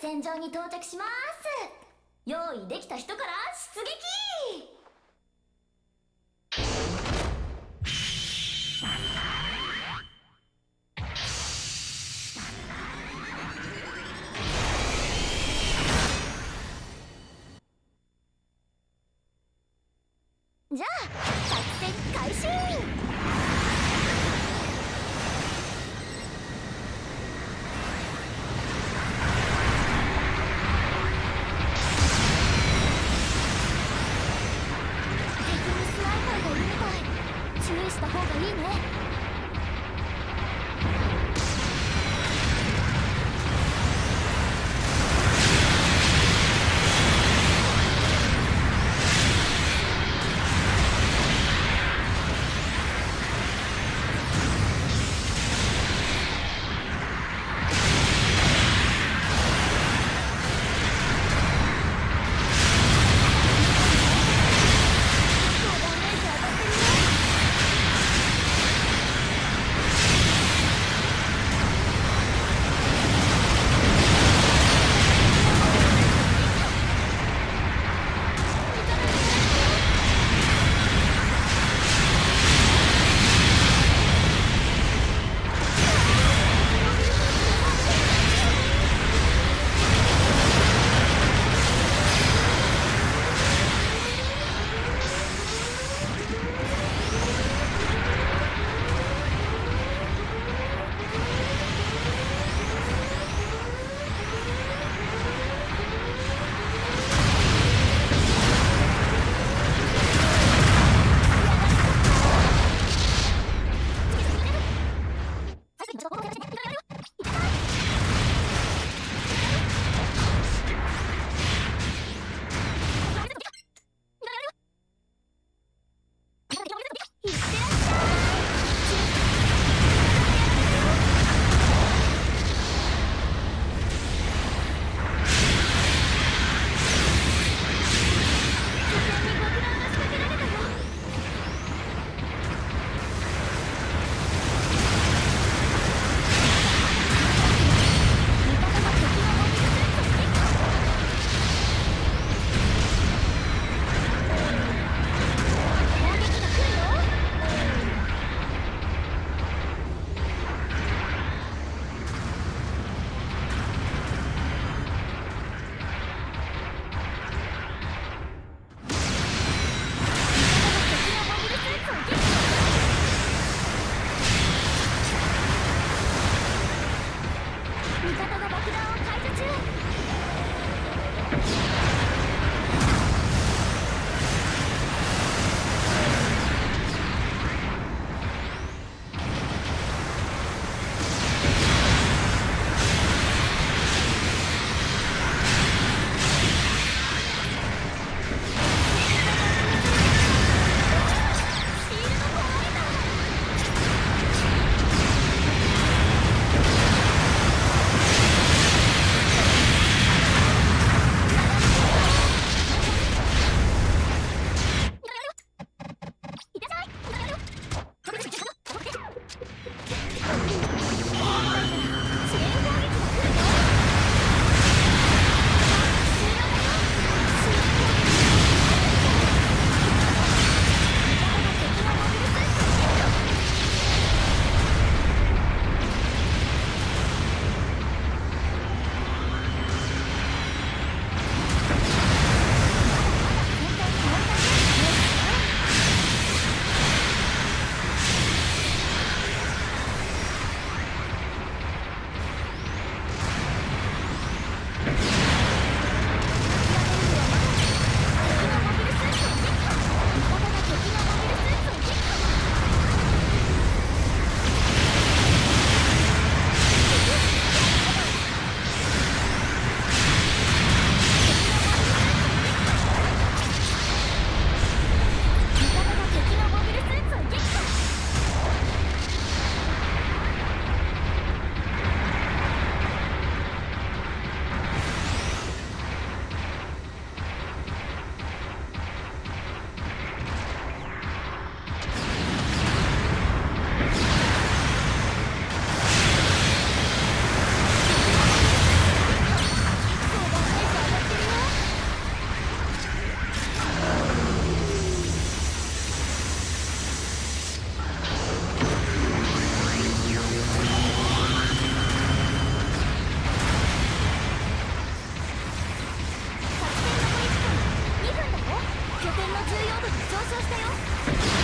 戦場に到着します。用意できた人から出撃。注意した方がいいね。度が上昇したよ。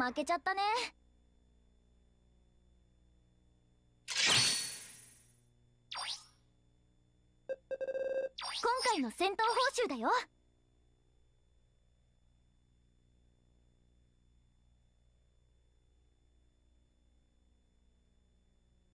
負けちゃったね。今回の戦闘報酬だよ。